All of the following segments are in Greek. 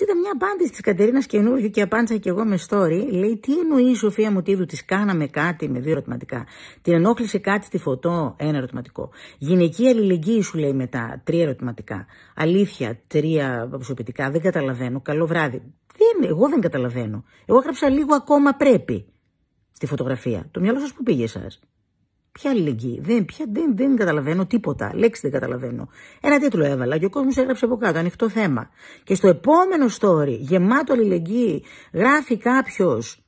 είδα μια απάντηση της Κατερίνας καινούργιου και απάντησα και εγώ με story. Λέει, τι εννοείς η Σοφία Μουτίδου, της κάναμε κάτι με δύο ερωτηματικά. Την ενόχλησε κάτι στη φωτό, ένα ερωτηματικό. Γυναική αλληλεγγύη σου λέει μετά, τρία ερωτηματικά. Αλήθεια, τρία προσωπικά. Δεν καταλαβαίνω. Καλό βράδυ. Δεν, εγώ δεν καταλαβαίνω. Εγώ έγραψα λίγο ακόμα πρέπει στη φωτογραφία. Το μυαλό σας που πήγε εσάς. Ποια αλληλεγγύη. Δεν, ποια, δεν, δεν καταλαβαίνω τίποτα. Λέξη δεν καταλαβαίνω. Ένα τίτλο έβαλα και ο κόσμος έγραψε από κάτω. Ανοιχτό θέμα. Και στο επόμενο story, γεμάτο αλληλεγγύη, γράφει κάποιος.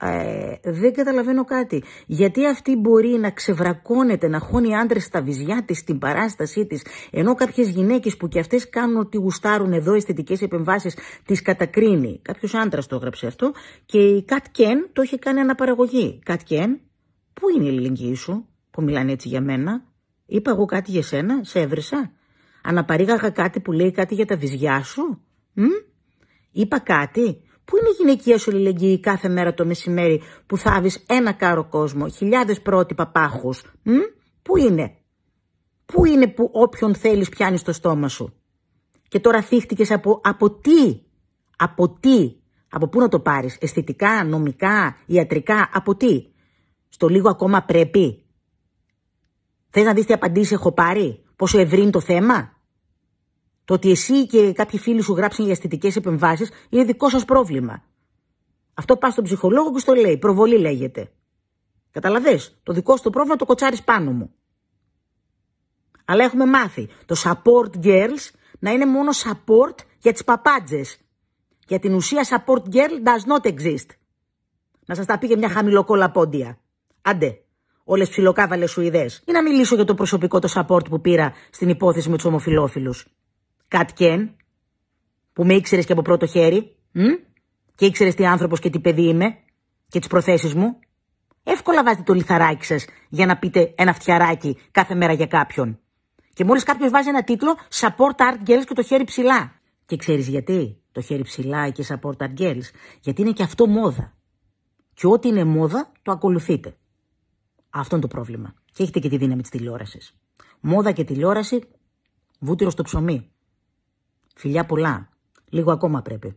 Ε, δεν καταλαβαίνω κάτι. Γιατί αυτή μπορεί να ξεβρακώνεται, να χώνει άντρες στα βυζιά της, στην παράστασή της, ενώ κάποιες γυναίκες που και αυτές κάνουν ότι γουστάρουν εδώ αισθητικές επεμβάσεις, τις κατακρίνει. Κάποιος άντρας το έγραψε αυτό και η Κατ Κεν το είχε κάνει αναπαραγωγή. Κατ Κεν Πού είναι η ελληνική σου που μιλάνε έτσι για μένα; Είπα εγώ κάτι για σένα, σε έβρισα. Αναπαρήγαγα κάτι που λέει κάτι για τα βυζιά σου. Μ; Είπα κάτι. Πού είναι η γυναικεία σου αλληλεγγύη κάθε μέρα το μεσημέρι που θάβεις ένα κάρο κόσμο, χιλιάδες πρότυπα πάχους. Μ; Πού είναι; Πού είναι που όποιον θέλεις πιάνεις στο στόμα σου; Και τώρα θύχτηκες από, από τι; Από τι; Από πού να το πάρεις. Αισθητικά, νομικά, ιατρικά. Από τι; Στο λίγο ακόμα πρέπει. Θες να δεις τι απαντήσεις έχω πάρει; Πόσο ευρύ είναι το θέμα; Το ότι εσύ και κάποιοι φίλοι σου γράψουν για αισθητικές επεμβάσεις είναι δικό σας πρόβλημα. Αυτό πας στον ψυχολόγο και στο λέει. Προβολή λέγεται. Καταλαβες; Το δικό σου το πρόβλημα το κοτσάρεις πάνω μου. Αλλά έχουμε μάθει το support girls να είναι μόνο support για τις παπάντζες. Για την ουσία support girl does not exist. Να σας τα πήγε μια χαμηλοκόλα πόντια. Άντε, όλες ψιλοκάβαλες σου ιδέες. Ή να μιλήσω για το προσωπικό το support που πήρα στην υπόθεση με τους ομοφυλόφιλους. Κατ Κεν, που με ήξερες και από πρώτο χέρι, μ; και ήξερες τι άνθρωπος και τι παιδί είμαι, και τις προθέσεις μου. Εύκολα βάζετε το λιθαράκι σας για να πείτε ένα φτιαράκι κάθε μέρα για κάποιον. Και μόλις κάποιος βάζει ένα τίτλο Support Art Girls και το χέρι ψηλά. Και ξέρεις γιατί το χέρι ψηλά και Support Art Girls; Γιατί είναι και αυτό μόδα. Και ό,τι είναι μόδα το ακολουθείτε. Αυτό είναι το πρόβλημα. Και έχετε και τη δύναμη της τηλεόρασης. Μόδα και τηλεόραση, βούτυρο στο ψωμί. Φιλιά πολλά. Λίγο ακόμα πρέπει.